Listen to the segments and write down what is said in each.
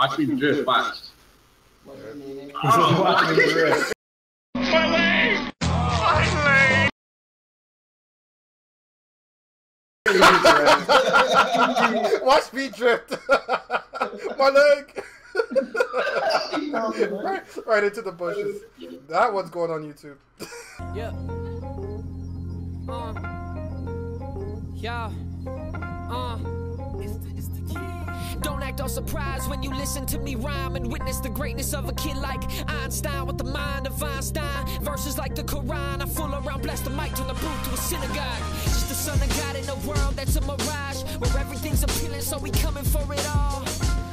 Watch me drift. Watch. Watch me drift. Watch me drift. My leg. right, right into the bushes. That one's going on YouTube. Yeah. Uh. Yeah. Act all surprised when you listen to me rhyme and witness the greatness of a kid like Einstein with the mind of Einstein. Verses like the Quran, I fool around, blast the mic, turn the booth to a synagogue. Just the son of God in a world that's a mirage where everything's appealing, so we coming for it all.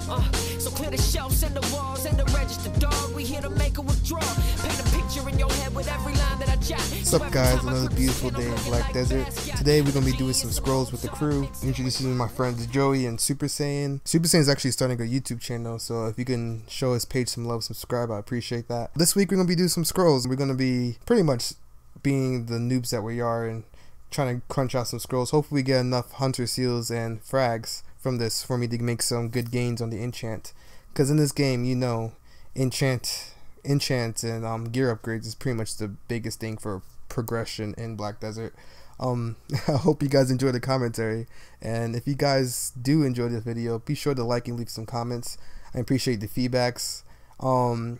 Uh, so clear the shelves and the walls and the register dog. We here to make a withdrawal. Paint a picture in your head with every line that I jot. What's up, guys? Another beautiful day in Black Desert. Today we're gonna be doing some scrolls with the crew. Introducing my friends Joey and Super Saiyan. Super Saiyan is actually starting a YouTube channel, so if you can show his page some love, subscribe, I appreciate that. This week we're gonna be doing some scrolls. We're gonna be pretty much being the noobs that we are and trying to crunch out some scrolls. Hopefully we get enough hunter seals and frags from this for me to make some good gains on the enchant. Because in this game, you know, enchant, enchant, and um, gear upgrades is pretty much the biggest thing for progression in Black Desert. Um, I hope you guys enjoy the commentary, and if you guys do enjoy this video, be sure to like and leave some comments. I appreciate the feedbacks. Um,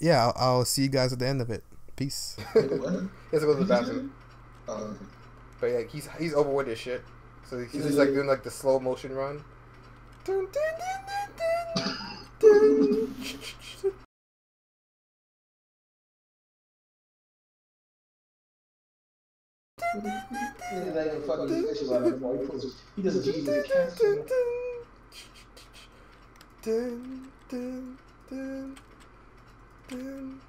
yeah, I'll, I'll see you guys at the end of it. Peace. Wait, what? He has to go to the bathroom. Um, But yeah, he's he's over with this shit. So he's just like doing like the slow motion run. Dun, dun, dun, dun, dun, dun. nigga not even fucking fish about it anymore. He pulls, he does Jesus cats. Dun, dun, dun, dun.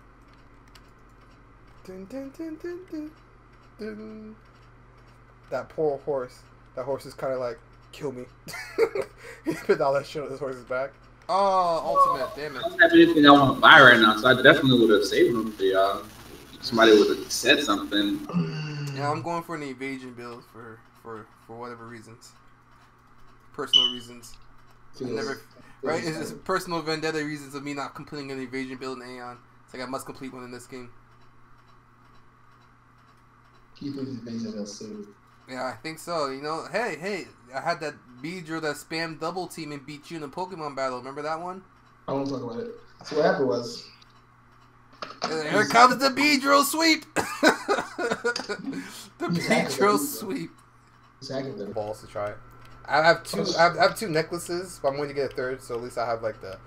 Dun, dun, dun, dun, dun, dun. That poor horse. That horse is kind of like, kill me. he put all that shit on his horse's back. Oh, ultimate, damn it. I it. don't have anything I want to buy right now, so I definitely would have saved them for y'all. Somebody would have said something. Yeah, I'm going for an evasion build for for for whatever reasons, personal reasons. I never, right? It's just personal vendetta reasons of me not completing an evasion build in Aion. It's like I must complete one in this game. He thinks he's basing us too. Yeah, I think so. You know, hey, hey, I had that Beedrill that spam double team and beat you in a Pokemon battle. Remember that one? I won't talk about it. So what happened was, And here comes the Beedrill sweep. the Beedrill sweep. he's hacking balls to try it. I have two. I have, I have two necklaces, but I'm going to get a third, so at least I have like the,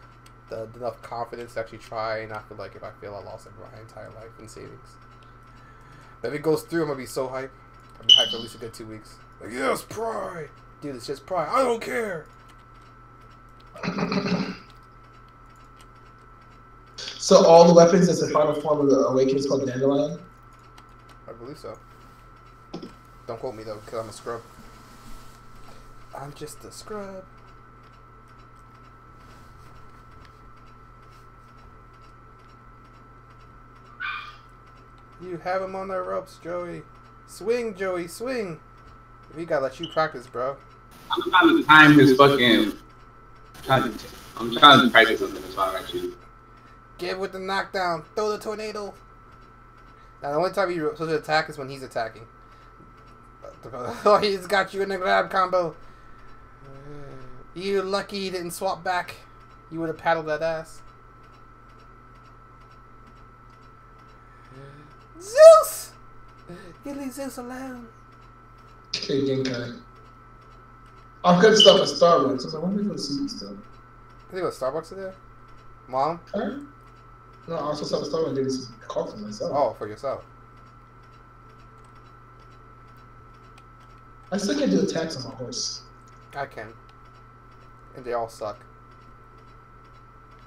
the enough confidence to actually try, and not feel like if I fail, I lost like my entire life in savings. But if it goes through, I'm gonna be so hyped. I'll be hyped for at least a good two weeks. Like yes, pride, dude. It's just pride. I don't care. So all the weapons that's the final form of the awakening is called Dandelion. I believe so. Don't quote me though, because I'm a scrub. I'm just a scrub. You have him on the ropes, Joey. Swing, Joey, swing. We gotta let you practice, bro. I'm trying to time his fucking. Trying to, I'm trying to practice something. That's why. Get with the knockdown. Throw the tornado. Now, the only time you're supposed to attack is when he's attacking. Oh, he's got you in a grab combo. You lucky he didn't swap back. You would have paddled that ass. Zeus! You leave Zeus alone. Okay, Genkai. I'm gonna stop at Starbucks. I was like, when are we gonna see these stuff? I think it was Starbucks today. Mom? Huh? No, I was supposed to stop at Starbucks and get some coffee myself. Oh, for yourself. I still can't do attacks on my horse. I can. And they all suck.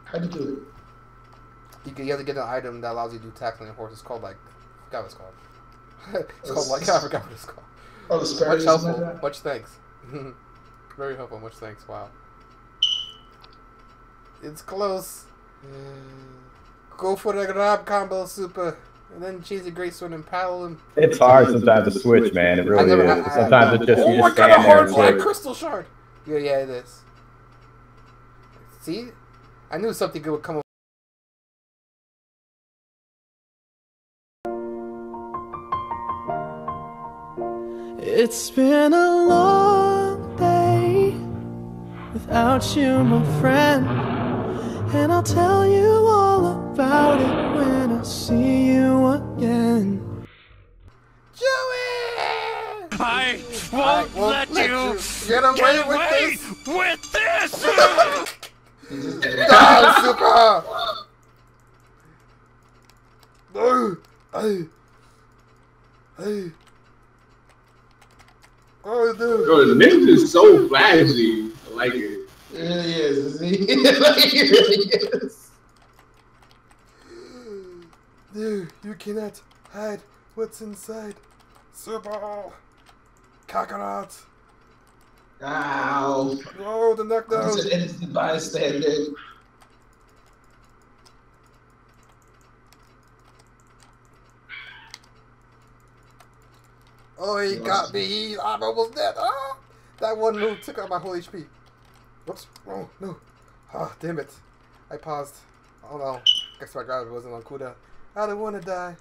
How'd you do it? You, can, you have to get an item that allows you to do attacks on your horse. It's called like, I forgot what it's called. it's called like I forgot what it's called. Oh, the Much Sparrows helpful. like? Much thanks. Very helpful. Much thanks. Wow. It's close. Go for the grab combo, super, and then choose a great sword and paddle him. It's hard sometimes to switch, man. It really never- is. I- I- Sometimes it's just oh, you I just got a stand there hard and fly switch. crystal shard. Yeah, yeah, it is. See, I knew something good would come. It's been a long day without you, my friend. And I'll tell you all about it when I see you again. Joey! I won't, let, you get away get with away this. with this! Die, Super! No! Hey! Hey! Oh, dude! Bro, the nigga is so flashy. I like it. It really is. isn't he? it really is. Dude, you cannot hide what's inside. Super! Kakarot! Ow. Oh, the knockdown! It's an innocent bystander. Oh, he got me. I'm almost dead. Ah! That one move took out my whole HP. Whoops. Oh, no. Ah, damn it. I paused. Oh no. Guess my driver wasn't on cooldown. I don't want to die.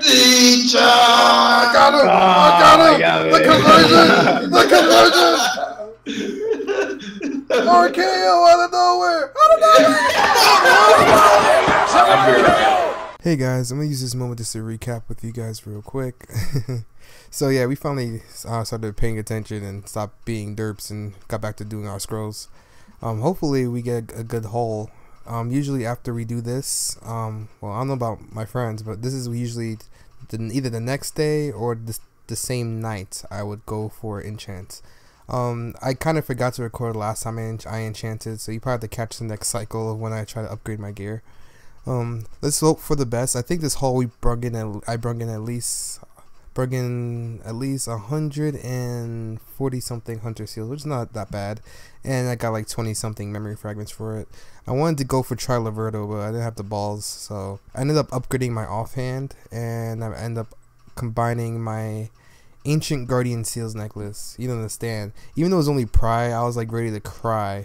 Teacher! I got him! Ah, I got him! you the conversion! The conversion! RKO out of nowhere! Out of nowhere! Hey guys, I'm gonna use this moment just to recap with you guys real quick. so yeah, we finally uh, started paying attention and stopped being derps and got back to doing our scrolls. Um, hopefully we get a good haul. Um, usually after we do this, um, well I don't know about my friends, but this is usually the, either the next day or the, the same night I would go for enchant. Um, I kind of forgot to record last time I, ench- I enchanted, so you probably have to catch the next cycle of when I try to upgrade my gear. Um, let's hope for the best. I think this haul we brung in, at, I brung in at least, brung in at least a hundred and forty something hunter seals, which is not that bad, and I got like twenty something memory fragments for it. I wanted to go for TRI Liverto, but I didn't have the balls, so I ended up upgrading my offhand, and I ended up combining my ancient guardian seals necklace. You don't understand. Even though it was only PRI, I was like ready to cry.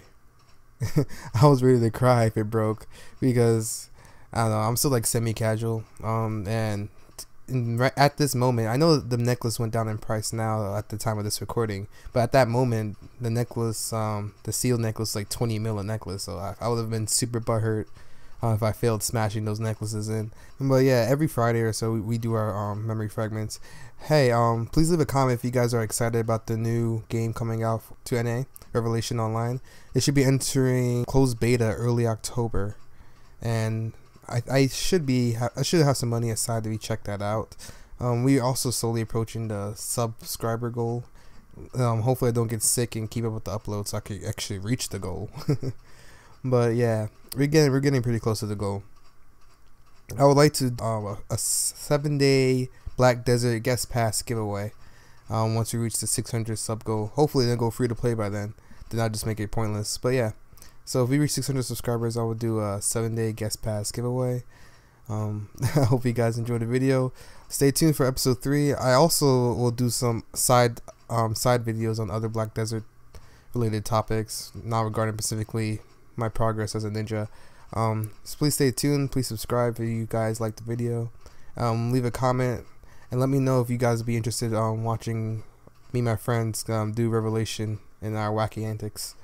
I was ready to cry if it broke because I don't know. I'm still like semi-casual. Um, and right at this moment, I know the necklace went down in price now at the time of this recording, but at that moment, the necklace, um, the seal necklace, like 20 mil a necklace. So I, I would have been super butthurt uh, if I failed smashing those necklaces in. But yeah, every Friday or so we, we do our um, memory fragments. Hey, um, please leave a comment if you guys are excited about the new game coming out to NA Revelation Online. It should be entering closed beta early October, and I, I should be I should have some money aside to be check that out. Um, we're also slowly approaching the subscriber goal. Um, hopefully I don't get sick and keep up with the upload so I can actually reach the goal. but yeah, we're getting we're getting pretty close to the goal. I would like to uh, a seven day Black Desert guest pass giveaway. Um, once we reach the 600 sub goal, hopefully they'll go free to play by then. Then I'll just make it pointless. But yeah, so if we reach 600 subscribers, I will do a seven day guest pass giveaway. Um, I hope you guys enjoyed the video. Stay tuned for episode three. I also will do some side um, side videos on other Black Desert related topics, not regarding specifically my progress as a ninja. Um, so please stay tuned. Please subscribe if you guys like the video. Um, leave a comment and let me know if you guys would be interested in um, watching me and my friends um, do Revelation and our wacky antics.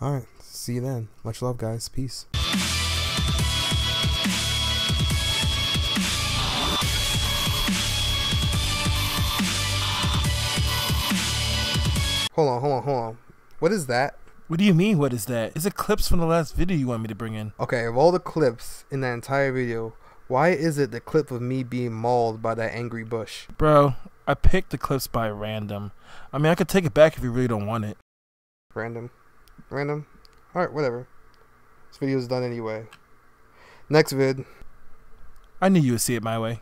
Alright, see you then. Much love, guys. Peace. Hold on, hold on, hold on. What is that? What do you mean? What is that? It's a clips from the last video you want me to bring in. Okay, of all the clips in that entire video, why is it the clip of me being mauled by that angry bush? Bro, I picked the clips by random. I mean, I could take it back if you really don't want it. Random. Random. Alright, whatever. This video is done anyway. Next vid. I knew you would see it my way.